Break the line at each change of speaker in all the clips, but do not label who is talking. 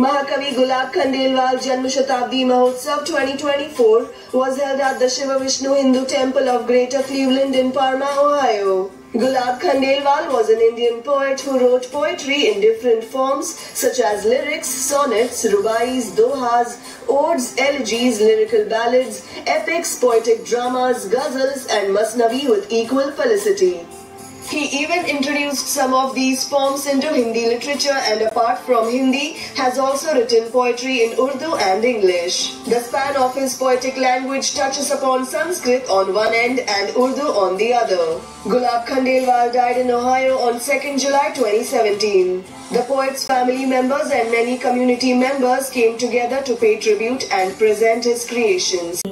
Mahakavi Gulab Khandelwal Janma Shatabdi Mahotsav 2024 was held at the Shiva Vishnu Hindu Temple of Greater Cleveland in Parma, Ohio. Gulab Khandelwal was an Indian poet who wrote poetry in different forms such as lyrics, sonnets, rubais, dohas, odes, elegies, lyrical ballads, epics, poetic dramas, ghazals, and masnavi with equal felicity. He even introduced some of these poems into Hindi literature and apart from Hindi has also written poetry in Urdu and English. The span of his poetic language touches upon Sanskrit on one end and Urdu on the other. Gulab Khandelwal died in Ohio on 2nd July 2017. The poet's family members and many community members came together to pay tribute and present his creations.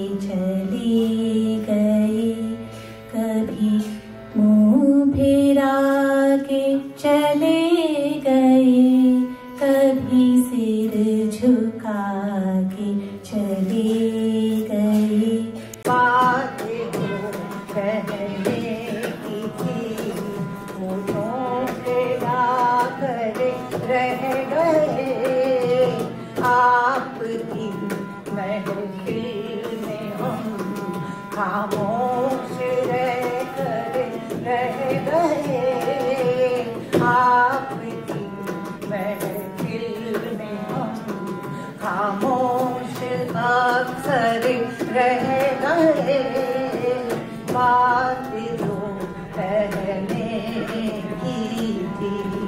की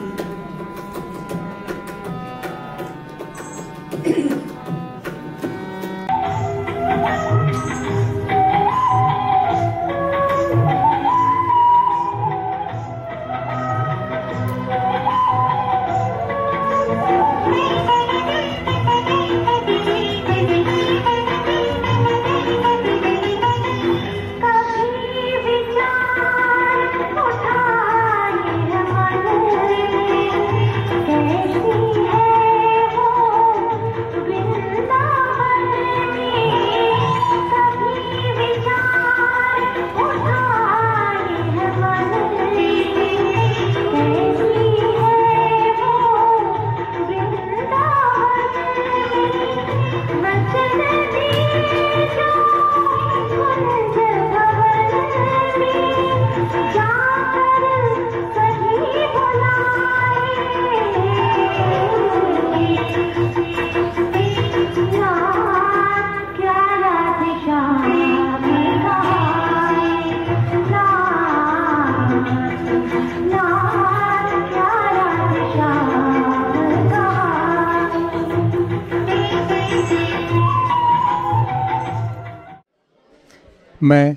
मैं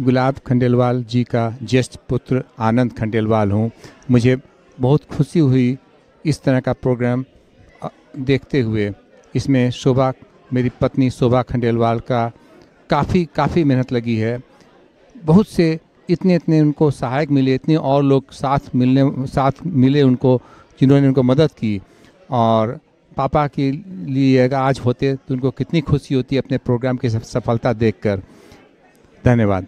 गुलाब खंडेलवाल जी का ज्येष्ठ पुत्र आनंद खंडेलवाल हूँ। मुझे बहुत खुशी हुई इस तरह का प्रोग्राम देखते हुए। इसमें शोभा, मेरी पत्नी शोभा खंडेलवाल का काफ़ी काफ़ी मेहनत लगी है। बहुत से इतने इतने उनको सहायक मिले, इतने और लोग साथ मिलने, साथ मिले उनको, जिन्होंने उनको मदद की। और पापा के लिए अगर आज होते तो उनको कितनी खुशी होती अपने प्रोग्राम की सफ- सफलता देखकर। धन्यवाद।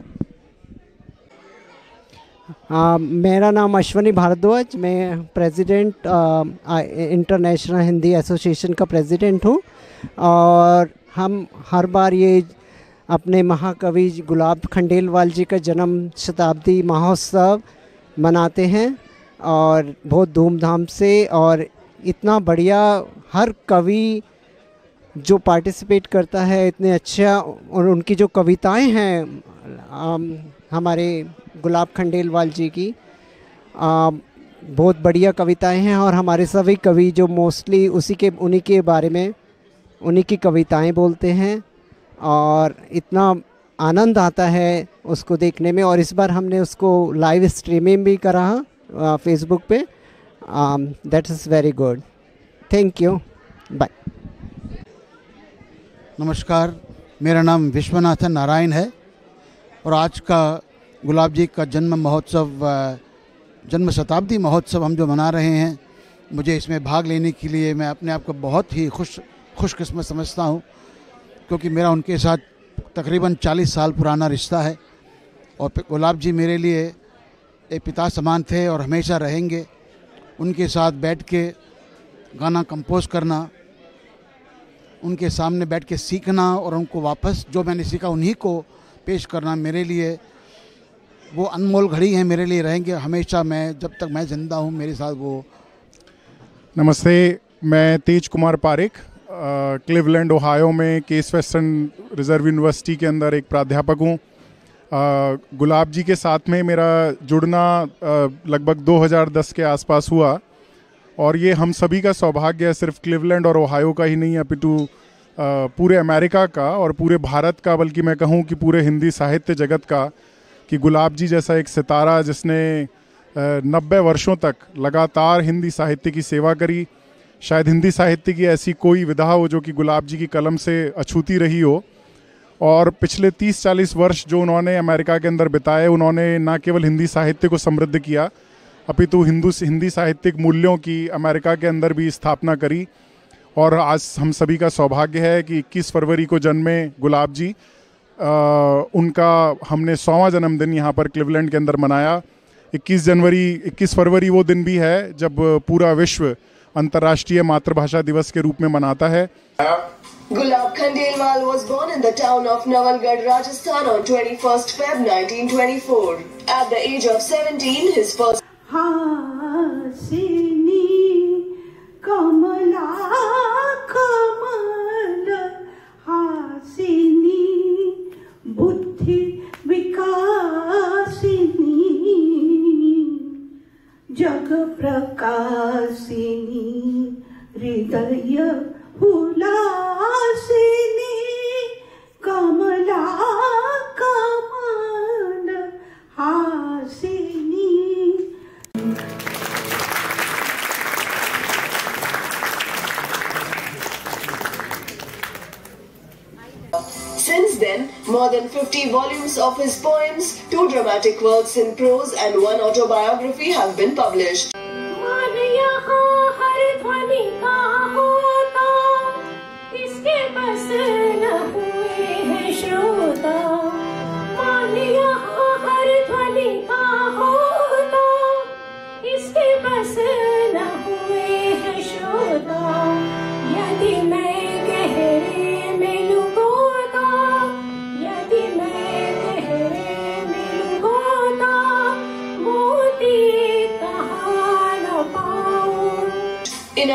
आ, मेरा नाम अश्वनी भारद्वाज मैं प्रेसिडेंट इंटरनेशनल हिंदी एसोसिएशन का प्रेसिडेंट हूँ और हम हर बार ये अपने महाकवि गुलाब खंडेलवाल जी का जन्म शताब्दी महोत्सव मनाते हैं और बहुत धूमधाम से और इतना बढ़िया हर कवि जो पार्टिसिपेट करता है इतने अच्छा और उनकी जो कविताएँ हैं हमारे गुलाब खंडेलवाल जी की आ, बहुत बढ़िया कविताएँ हैं और हमारे सभी कवि जो मोस्टली उसी के उन्हीं के बारे में उन्हीं की कविताएँ बोलते हैं और इतना आनंद आता है उसको देखने में और इस बार हमने उसको लाइव स्ट्रीमिंग भी करा फेसबुक पे। That is very good thank you bye
नमस्कार, मेरा नाम विश्वनाथन नारायण है और आज का गुलाब जी का जन्म महोत्सव जन्म शताब्दी महोत्सव हम जो मना रहे हैं, मुझे इसमें भाग लेने के लिए मैं अपने आप को बहुत ही खुश, खुशकिस्मत समझता हूँ, क्योंकि मेरा उनके साथ तकरीबन 40 साल पुराना रिश्ता है और गुलाब जी मेरे लिए एक पिता समान थे और हमेशा रहेंगे। उनके साथ बैठ के गाना कंपोज करना उनके सामने बैठ के सीखना और उनको वापस जो मैंने सीखा उन्हीं को पेश करना मेरे लिए। वो अनमोल घड़ी है मेरे लिए रहेंगे। हमेशा मैं, जब तक मैं ज़िंदा हूँ, मेरे साथ वो।
नमस्ते, मैं तेज कुमार पारिक क्लिवलैंड, ओहायो में केस वेस्टर्न रिज़र्व यूनिवर्सिटी के अंदर एक प्राध्यापक हूँ। गुलाब जी के साथ में मेरा जुड़ना लगभग 2010 के आसपास हुआ। और ये हम सभी का सौभाग्य है सिर्फ़ क्लिवलैंड और ओहायो का ही नहीं अपिटू अ, पूरे अमेरिका का और पूरे भारत का बल्कि मैं कहूँ कि पूरे हिंदी साहित्य जगत का कि गुलाब जी जैसा एक सितारा जिसने नब्बे वर्षों तक लगातार हिंदी साहित्य की सेवा करी। शायद हिंदी साहित्य की ऐसी कोई विधा हो जो कि गुलाब जी की कलम से अछूती रही हो। और पिछले 30-40 वर्ष जो उन्होंने अमेरिका के अंदर बिताए उन्होंने ना केवल हिंदी साहित्य को समृद्ध किया अपितु हिंदू हिंदी साहित्यिक मूल्यों की अमेरिका के अंदर भी स्थापना करी और आज हम सभी का सौभाग्य है कि 21 फरवरी को जन्मे गुलाब जी। अ, उनका हमने सौवा जन्मदिन यहाँ पर क्लिवलैंड के अंदर मनाया। 21 जनवरी 21 फरवरी वो दिन भी है जब पूरा विश्व अंतर्राष्ट्रीय मातृभाषा दिवस के रूप में मनाता है।
Gulab Khandelwal was born in the town of Nawalgarh, Rajasthan on 21st Feb 1924. At the age of 17, his first
Hasini कमला कमल हासिनी बुद्धि विकासिनी जग प्रकाशिनी हृदय उल्लासिनी
Since then, more than 50 volumes of his poems, two dramatic works in prose and one autobiography have been published. Thank.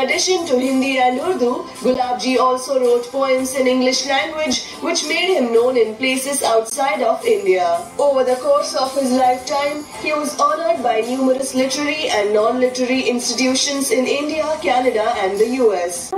Addition to Hindi and Urdu, Gulabji also wrote poems in English language, which made him known in places outside of India. Over the course of his lifetime, he was honored by numerous literary and non-literary institutions in India, Canada, and the US.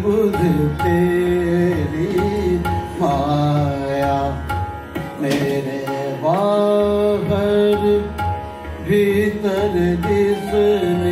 अद्भुत तेरी माया मेरे बाहर भीतर जिसने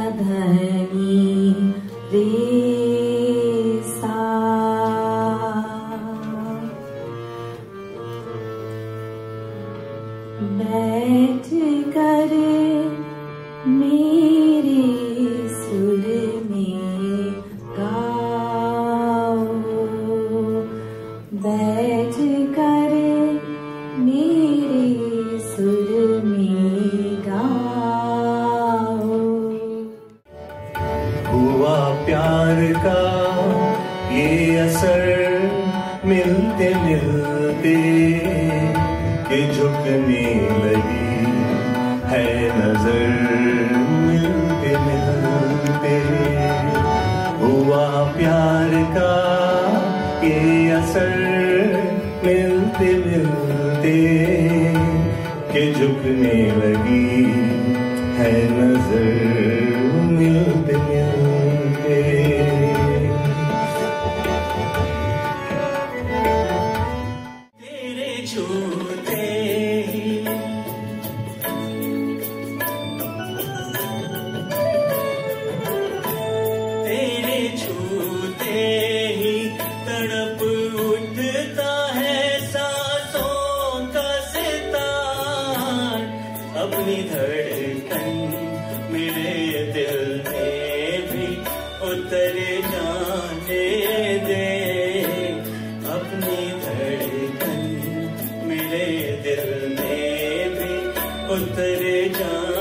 है।
के असर मिलते मिलते के झुकने लगी है नज़र। पुत्र जा